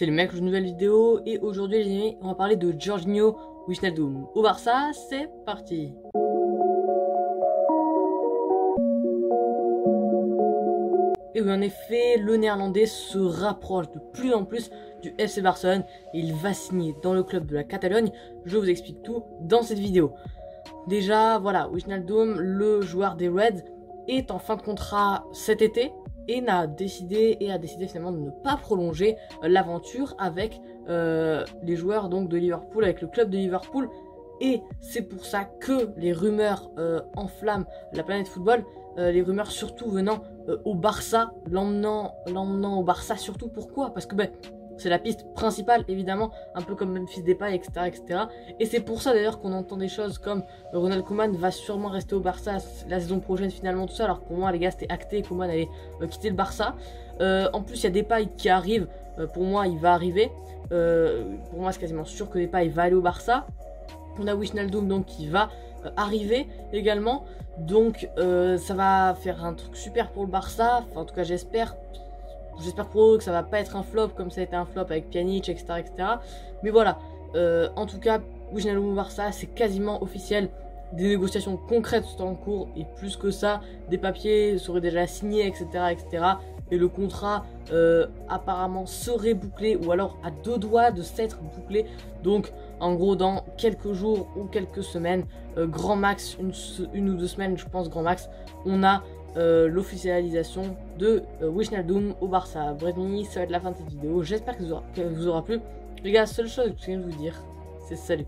c'est le mec, une nouvelle vidéo et aujourd'hui les amis, on va parler de Jorginho Wijnaldum au Barça, c'est parti Et oui, en effet, le néerlandais se rapproche de plus en plus du FC Barcelone et il va signer dans le club de la Catalogne. Je vous explique tout dans cette vidéo. Déjà, voilà, Wijnaldum, le joueur des Reds, est en fin de contrat cet été et n'a décidé et a décidé finalement de ne pas prolonger euh, l'aventure avec euh, les joueurs donc de Liverpool, avec le club de Liverpool. Et c'est pour ça que les rumeurs euh, enflamment la planète football, les rumeurs surtout venant au Barça, l'emmenant au Barça surtout. Pourquoi? Parce que ben, c'est la piste principale, évidemment, un peu comme Memphis Depay, etc. etc. Et c'est pour ça d'ailleurs qu'on entend des choses comme Ronald Koeman va sûrement rester au Barça la saison prochaine, finalement, tout ça. Alors pour moi, les gars, c'était acté, Koeman allait euh, quitter le Barça. Euh, en plus, il y a Depay qui arrive. Euh, pour moi, il va arriver. pour moi, c'est quasiment sûr que Depay va aller au Barça. On a Wishnaldum donc qui va arriver également. Donc ça va faire un truc super pour le Barça. Enfin, en tout cas, j'espère. J'espère pour eux que ça va pas être un flop comme ça a été un flop avec Pjanic, etc. etc. Mais voilà, euh, en tout cas, Wijnaldum Barça, c'est quasiment officiel. Des négociations concrètes sont en cours et plus que ça, des papiers seraient déjà signés, etc. etc. Et le contrat euh, apparemment serait bouclé ou alors à deux doigts de s'être bouclé. Donc en gros dans quelques jours ou quelques semaines, euh, grand max, une, une, ou deux semaines je pense grand max, on a euh, l'officialisation de euh, Wishnaldum au Barça. Bref, ça va être la fin de cette vidéo. J'espère que, que vous aura plu. Les gars, seule chose que je viens de vous dire, c'est salut.